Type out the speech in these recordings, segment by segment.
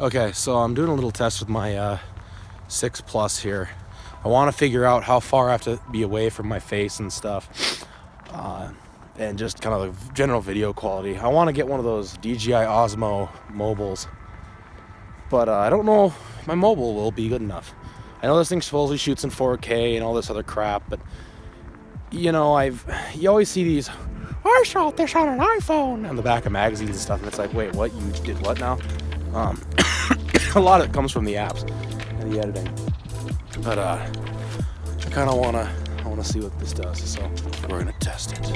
Okay, so I'm doing a little test with my uh, 6 Plus here. I want to figure out how far I have to be away from my face and stuff. Uh, and just kind of the general video quality. I want to get one of those DJI Osmo mobiles. But uh, I don't know my mobile will be good enough. I know this thing supposedly shoots in 4K and all this other crap, but you know, I've you always see these I shot this on an iPhone on the back of magazines and stuff, and it's like, wait, what? You did what now? Um, a lot of it comes from the apps and the editing. But uh, I kind of wanna, I wanna see what this does. So we're gonna test it.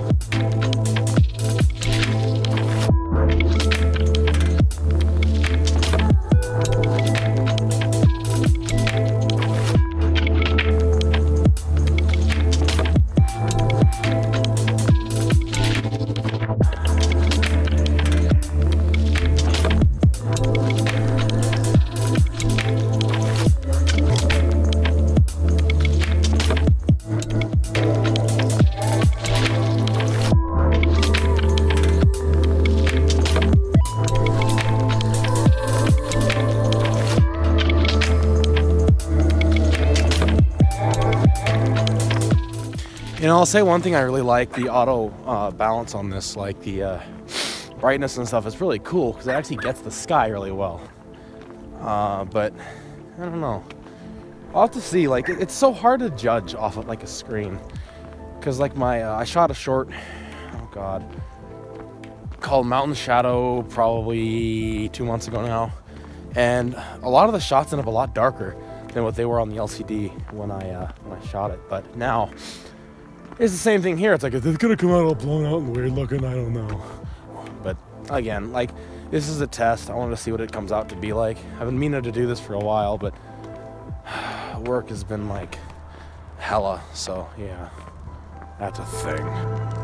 You know, I'll say one thing I really like the auto uh, balance on this, like the uh, brightness and stuff, is really cool because it actually gets the sky really well. Uh, but I don't know. I'll have to see. Like, it, it's so hard to judge off of like a screen because, like, my uh, I shot a short. Oh God, called Mountain Shadow probably two months ago now, and a lot of the shots end up a lot darker than what they were on the LCD when I uh, when I shot it. But now it's the same thing here. It's like, it's gonna come out all blown out and weird looking. I don't know. But again, like, this is a test. I wanted to see what it comes out to be like. I've been meaning to do this for a while, but work has been like hella. So, yeah, that's a thing.